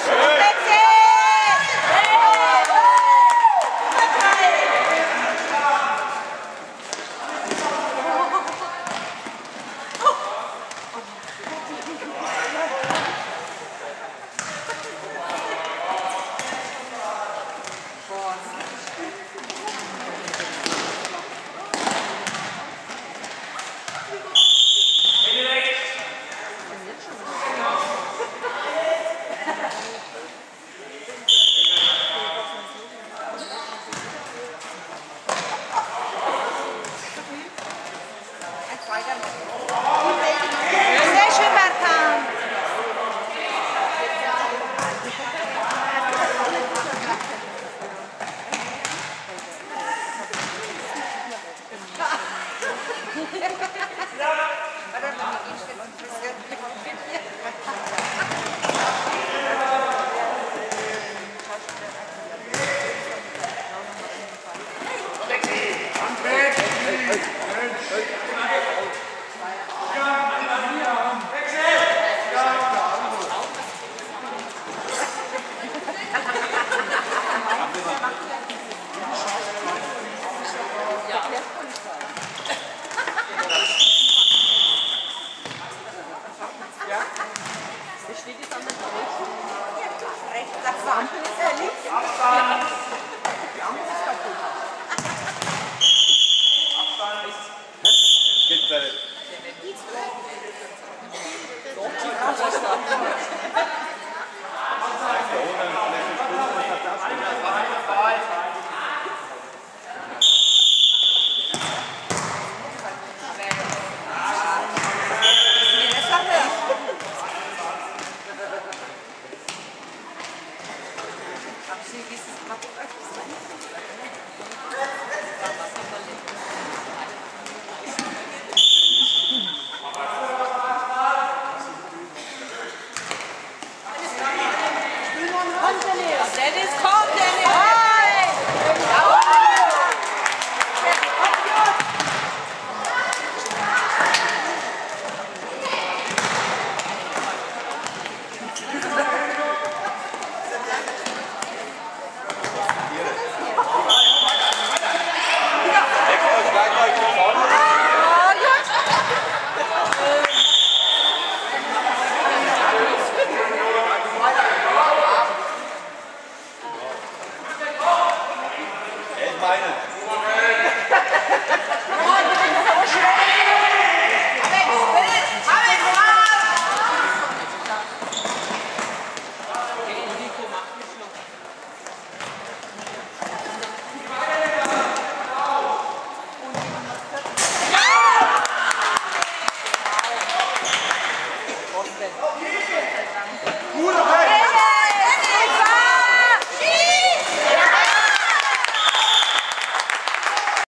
Russia! 八十六